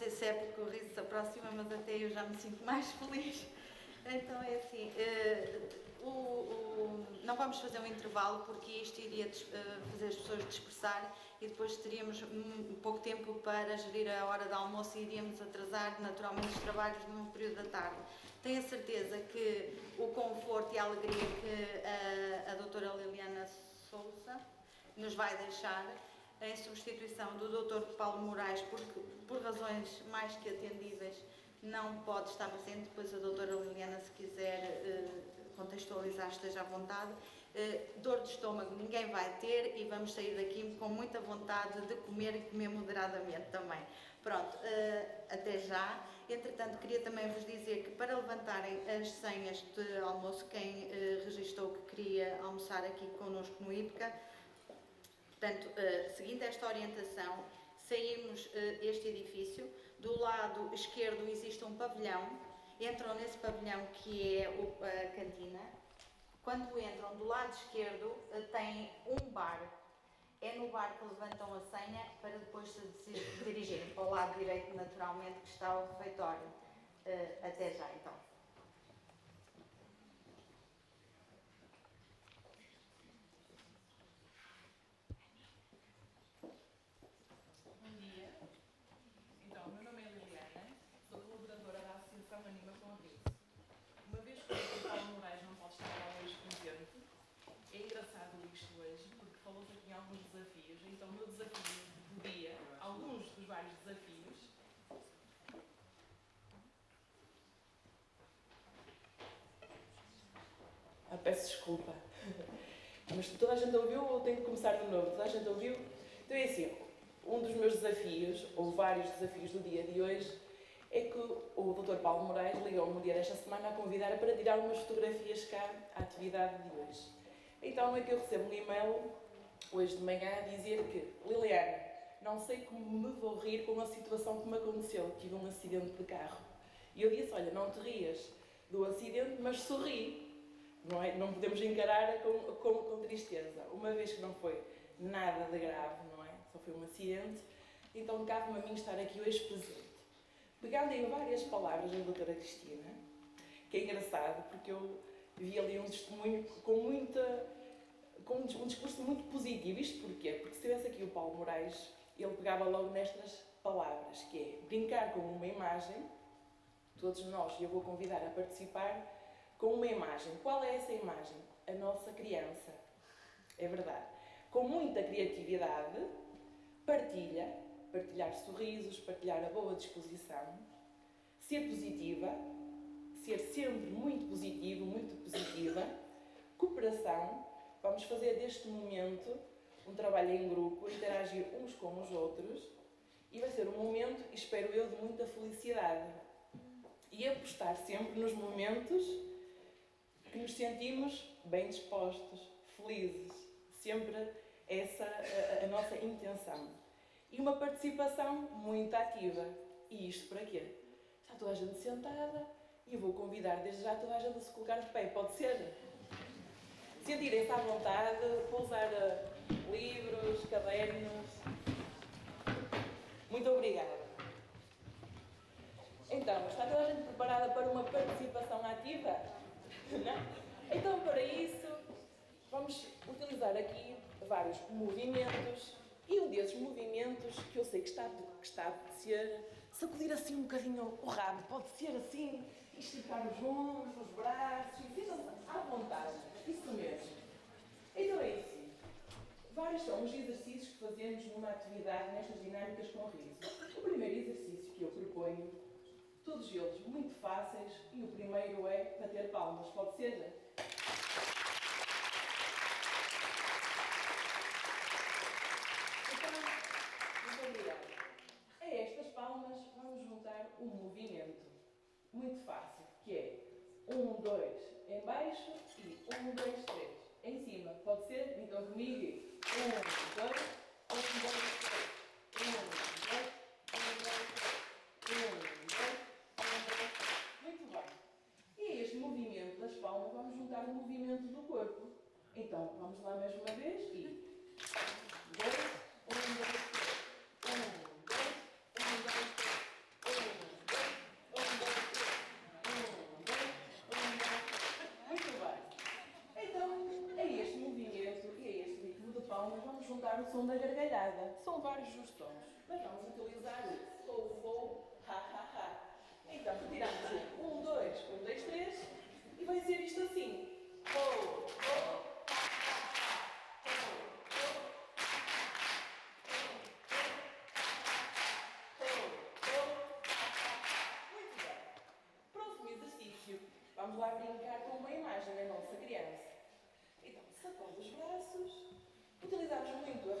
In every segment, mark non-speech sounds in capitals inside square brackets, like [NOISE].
sei se é porque o riso se aproxima, mas até eu já me sinto mais [LAUGHS] feliz. Então é assim, uh, o, o, não vamos fazer um intervalo porque isto iria uh, fazer as pessoas dispersar e depois teríamos um, pouco tempo para gerir a hora de almoço e iríamos atrasar naturalmente os trabalhos no período da tarde. Tenho a certeza que o conforto e a alegria que a, a doutora Liliana Souza nos vai deixar em substituição do Dr. Paulo Moraes, porque por razões mais que atendíveis não pode estar presente, depois a doutora Liliana, se quiser uh, contextualizar, esteja à vontade. Uh, dor de estômago ninguém vai ter e vamos sair daqui com muita vontade de comer e comer moderadamente também. Pronto, uh, até já. Entretanto, queria também vos dizer que para levantarem as senhas de almoço, quem registrou que queria almoçar aqui connosco no IPCA, portanto, seguindo esta orientação, saímos uh, este edifício, do lado esquerdo existe um pavilhão, entram nesse pavilhão que é a cantina. Quando entram do lado esquerdo uh, tem um bar. É no bar que levantam a senha para depois se dirigirem para o lado direito, naturalmente, que está o refeitório. Até já então. Bom dia. Então, meu nome é Liliana, sou colaboradora da Associação Anima com Riso. Uma vez que o Paulo Moraes não pode estar hoje presente, é engraçado isto hoje, porque falou-se aqui em alguns desafios. Então, o meu desafio do dia, alguns dos vários desafios, Ah, peço desculpa. Mas toda a gente ouviu ou tenho que começar de novo? Toda a gente ouviu? Então é assim, um dos meus desafios, ou vários desafios do dia de hoje, é que o Dr. Paulo Moraes ligou-me no dia desta semana a convidar para tirar umas fotografias cá à atividade de hoje. Então é que eu recebo um e-mail hoje de manhã a dizer que Liliana, não sei como me vou rir com a situação que me aconteceu, tive um acidente de carro. E eu disse, olha, não te rias do acidente, mas sorri. Não, é? não podemos encarar com, com, com tristeza, uma vez que não foi nada de grave, não é? Só foi um acidente. Então cabe-me a mim estar aqui hoje presente. Pegando em várias palavras da doutora Cristina, que é engraçado, porque eu vi ali um testemunho com muita. Com um discurso muito positivo. Isto porquê? Porque se tivesse aqui o Paulo Moraes, ele pegava logo nestas palavras, que é brincar com uma imagem, todos nós, e eu vou convidar a participar, com uma imagem. Qual é essa imagem? A nossa criança. É verdade. Com muita criatividade, partilha, partilhar sorrisos, partilhar a boa disposição, ser positiva, ser sempre muito positivo, muito positiva, cooperação. Vamos fazer deste momento um trabalho em grupo, interagir uns com os outros e vai ser um momento, espero eu, de muita felicidade. E apostar sempre nos momentos que nos sentimos bem dispostos, felizes. Sempre essa a, a nossa intenção. E uma participação muito ativa. E isto para quê? Está toda a gente sentada e eu vou convidar desde já toda a gente a se colocar de pé. Pode ser? Sentirem-se à vontade, pousar livros, cadernos. Muito obrigada. Então, está toda a gente preparada para uma participação ativa? [LAUGHS] Não? Então, para isso, vamos utilizar aqui vários movimentos e um desses movimentos que eu sei que está, que está a apetecer, sacudir assim um bocadinho o rabo, pode ser assim, esticar os ombros, os braços, sintam-se à vontade, isso mesmo. Então é assim, vários são os exercícios que fazemos numa atividade nestas dinâmicas com riso. O primeiro exercício que eu proponho Todos eles muito fáceis e o primeiro é bater palmas. Pode ser? Então, muito. A estas palmas vamos juntar um movimento muito fácil, que é 1, 2 em baixo e 1, 2, 3 em cima. Pode ser? Então comigo. 1, 2, 1, 2, 3. 1, 2, 1, 2, 3. 1, 2, 1, 2, 3. Muito bem. E este movimento das palmas vamos juntar o movimento do corpo. Então, vamos lá mais uma vez e... 1, 2, 1, 2, 3. juntar o som da gargalhada. São vários os tons. mas vamos utilizar o fou, fou, ha, ha, ha. Então, tiramos um, dois, um, dois, três, e vai ser isto assim. Fou, fou,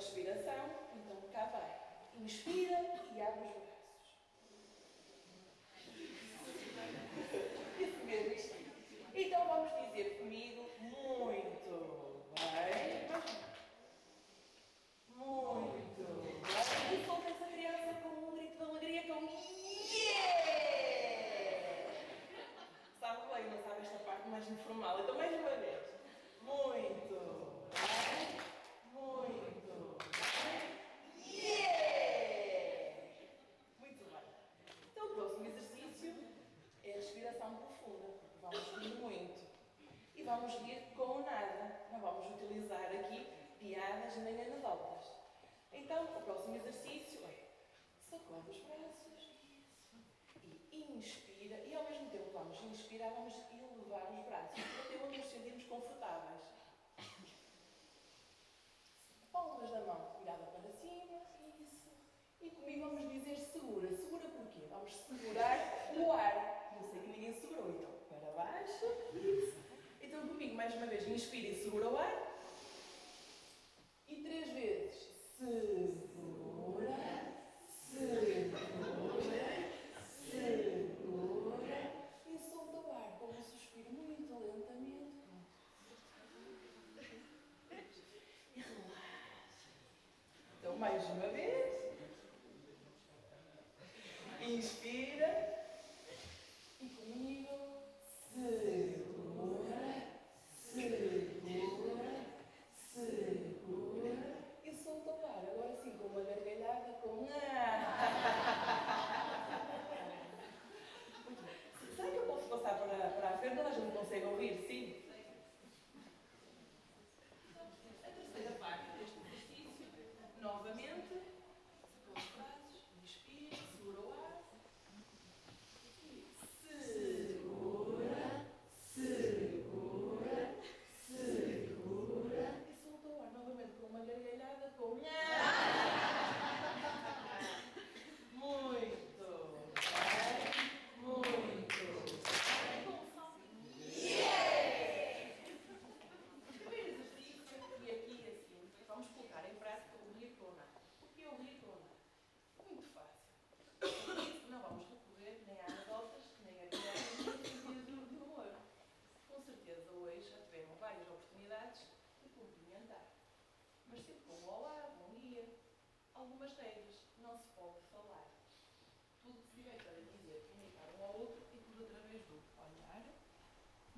respiração, então cá vai. Inspira e abre os respirávamos e elevar os braços, até onde nos sentimos confortáveis. Palmas da mão virada para cima, isso. E comigo vamos dizer segura. Segura porquê? Vamos segurar o ar. Não sei que ninguém segurou, então para baixo. Isso. Então comigo, mais uma vez, inspira e segura o ar. E três vezes. Segura.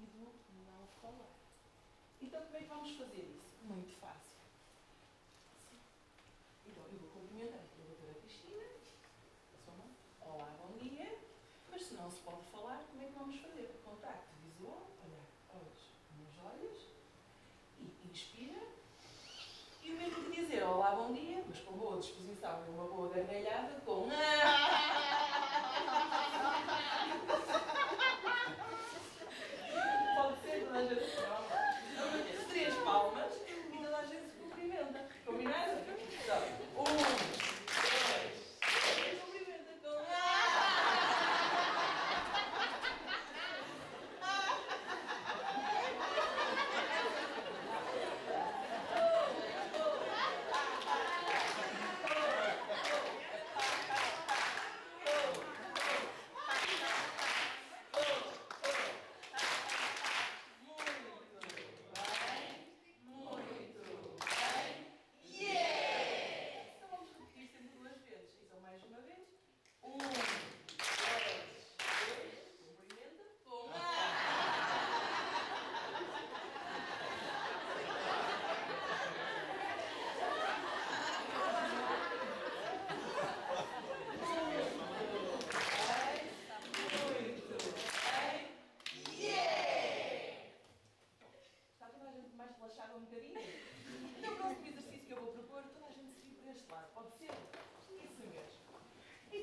e do outro não falar. Então, como é que vamos fazer isso? Muito fácil. Sim. Então, eu vou cumprimentar a doutora Cristina, a sua mãe. Olá, bom dia. Mas se não se pode falar, como é que vamos fazer? Contacto visual, olhar olhos nos olhos e inspira. E o mesmo que dizer olá, bom dia, mas com boa disposição e uma boa gargalhada,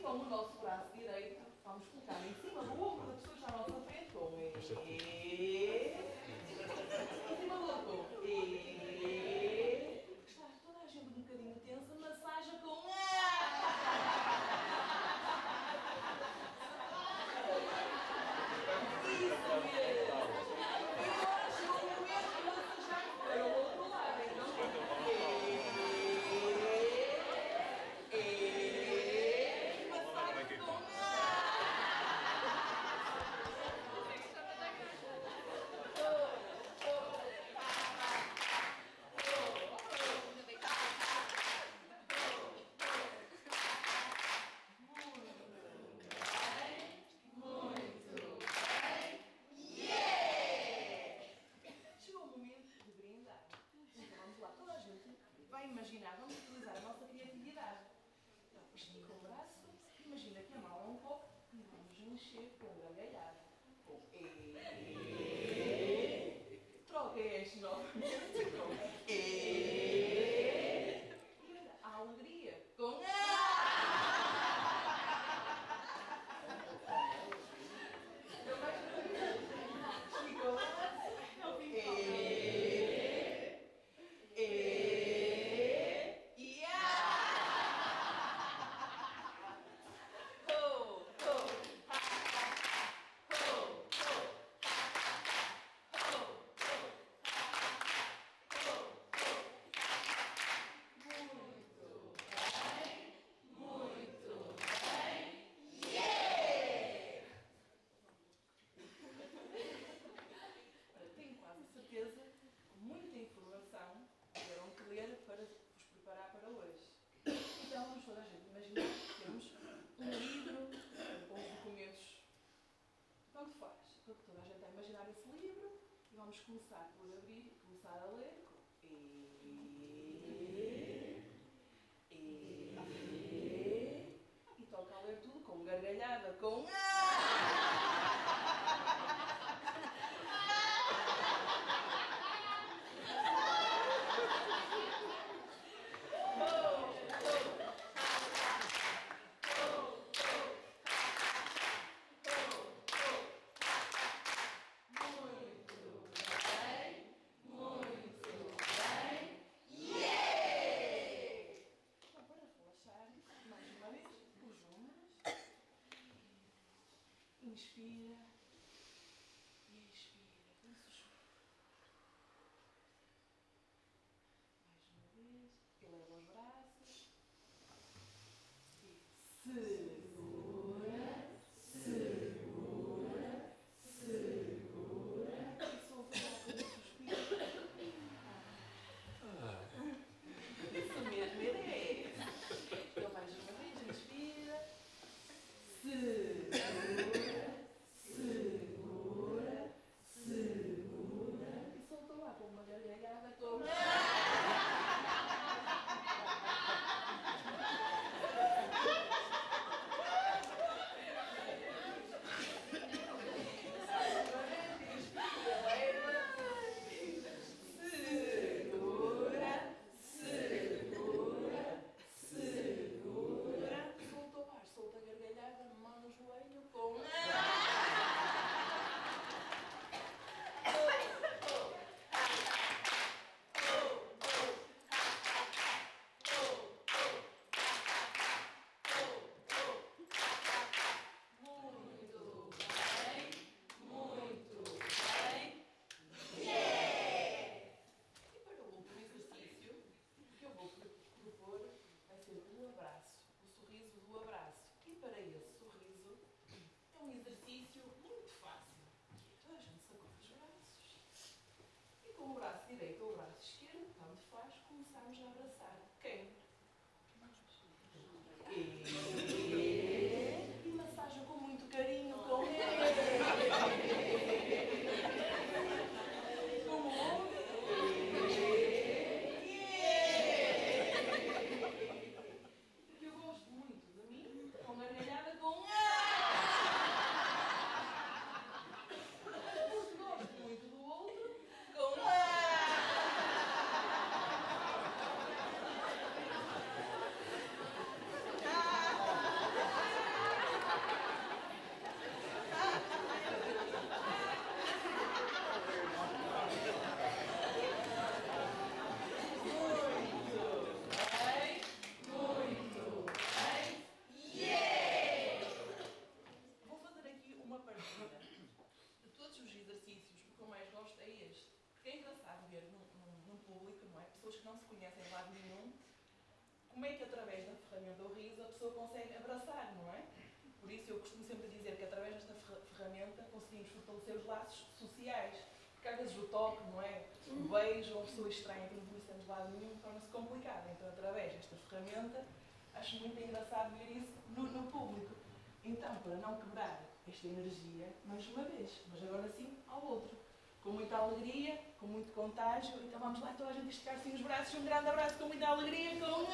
ברור לא אסור להסדיר, היית פעם שחוקה, לעיתים ברור, זה פסול שם לא צופית פה. vamos começar por abrir, começar a ler beijo, uma pessoa estranha que não conhecemos lado nenhum, torna-se complicado. Então, através desta ferramenta, acho muito engraçado ver isso no, no público. Então, para não quebrar esta energia, mais uma vez, mas agora sim ao outro. Com muita alegria, com muito contágio. Então vamos lá, toda a gente esticar assim os braços. Um grande abraço com muita alegria, com.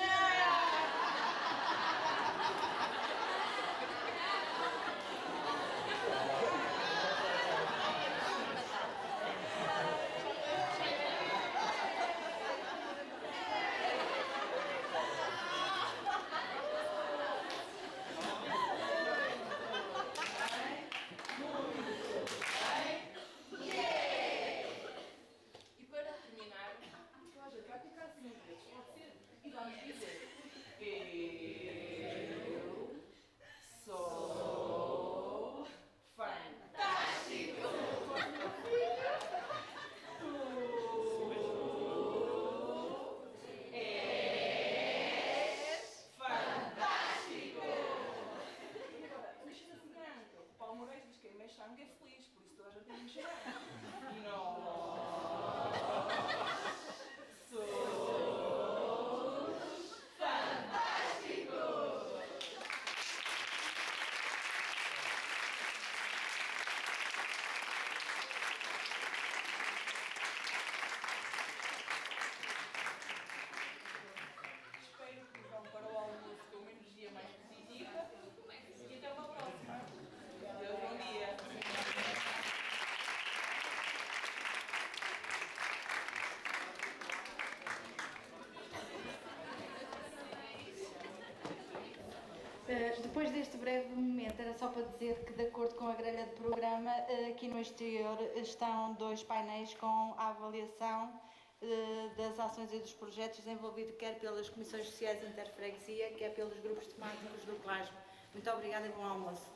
Eh, depois deste breve momento, era só para dizer que, de acordo com a grelha de programa, uh, aqui no exterior estão dois painéis com a avaliação uh, das ações e dos projetos desenvolvidos quer pelas Comissões Sociais de Interfreguesia, quer pelos grupos temáticos do plasma. Muito obrigada e bom almoço.